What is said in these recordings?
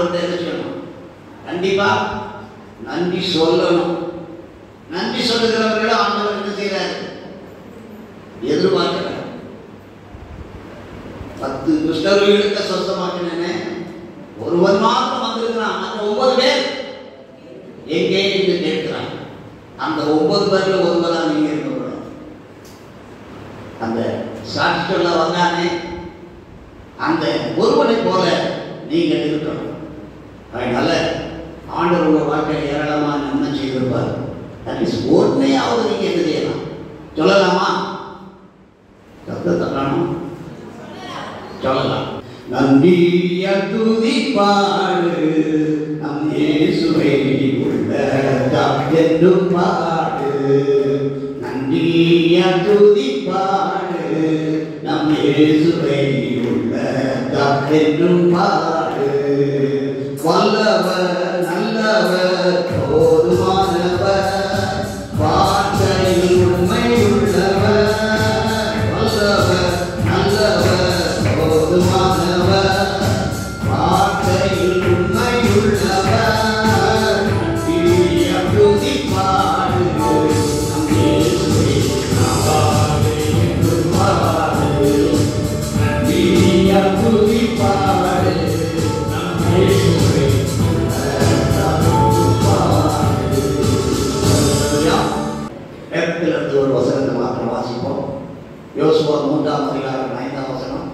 ஆண்டவர்கிட்ட என்ன சொல்லணும் கண்டிப்பா நன்றி சொல்லணும். நன்றி சொல்லுகிறவர்களை ஆண்டவர் என்ன செய்யறாரு எதிர்பார்க்கிறார். பத்து குஷ்டரோகிகளுக்கு சொந்தமாக்கினே ஒருவர் மாத்திரம் வந்திருக்கிறான். அந்த ஒன்பது பேர் எங்கே என்று கேட்கிறான். அந்த ஒன்பது பேர்ல ஒருவரா நீங்க இருக்கக்கூடாது அந்த சாட்சிகள்ல வந்தானே. அந்த ஒருவனை போல நீங்கள் இருக்கணும். அதனால ஆண்டவர் உங்கள் வாழ்க்கையில் ஏராளமாக நன்மை செய்திருப்பார். அட்லீஸ்ட் ஒன்னையாவது நீங்கள் என்ன செய்யலாம்? சொல்லலாமா? சத்த தரணும் சொல்லலாம். நன்றிய பாடு நம் இயேசுவை உள்ள என்றும் பாடு நன்றிய பாடு நம் இயேசுவை உள்ள என்றும் பாடு circle. வேதத்திலிருந்து ஒரு வசனத்தை மாத்திரம் வாசிப்போம். யோசுவா மூன்றாம் அதிகாரம் ஐந்தாம் வசனம்.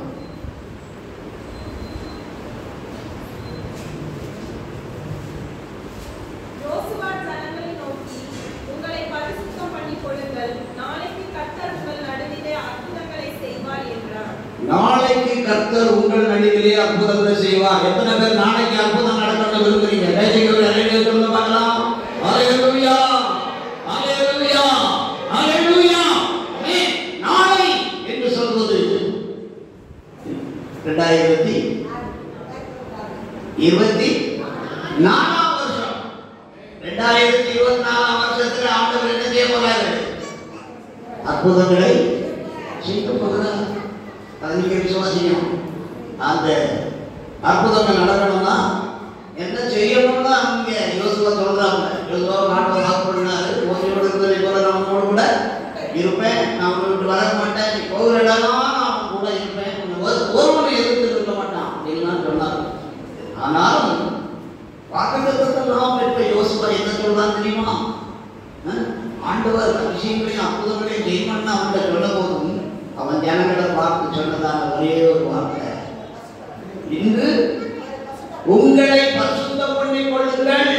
நாளைக்கு கர்த்தர் உங்கள் நடுவிலே அற்புதங்களை செய்வார் எத்தனை பேர் நாளைக்கு அற்புதம் நடக்கணும் விரும்புறீங்க? இருபத்தி நாலாம் வருஷம். ரெண்டாயிரத்தி இருபத்தி நாலாம் வருஷத்துல ஆண்டவர் என்ன செய்ய போறாரு? அற்புதங்களை செய்ய போகிறார் அதை நீங்க விசுவாசிக்கணும். அந்த அற்புதங்கள் நடக்கணும்னா என்ன செய்யணும்னா அங்க யோசுவா சொல்றாங்க. யோசுவா நாட்டை சாப்பிடுனாரு ஓசியோடு இருந்ததை போல நான் கூட இருப்பேன். நான் உங்கள்கிட்ட வர மாட்டேன் நீ போகிற இடம் நான் உன் கூட இருப்பேன் உன்னை ஒரு- ஒருவனை எதிர்த்து இருக்க மாட்டான் அப்படின்லாம் சொன்னார் ஆனாலும் வாக்குத்தத்தெல்லாம் பெற்ற யோசுவா என்ன சொல்றான் தெரியுமா அஹ்? ஆண்டவர் விஷயங்களையும் அற்புதங்களையும் ஜெய்மன் அவன்கிட்ட சொல்ல போதும் அவன் ஜனங்களை பார்த்து சொன்னதான ஒரே ஒரு வார்த்தை. இன்று உங்களை பரிசுத்தம் பண்ணிக் கொள்ளுங்கள்.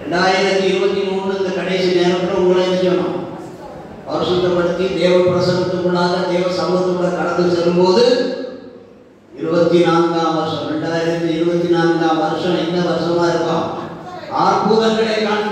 ரெண்டாயிரத்தி இருபத்தி மூணு இந்த கடைசி நேரத்தில் உங்களை செய்யணும். பரிசுத்தப்படுத்தி தேவ பிரசனத்துக்குள்ளாக தேவ சமூகத்துக்குள்ள கடந்து செல்லும்போது இருபத்தி நான்காம் வருஷம் ரெண்டாயிரத்தி இருபத்தி நான்காம் வருஷம் என்ன வருஷமா இருக்கும்? அற்புதங்களை காண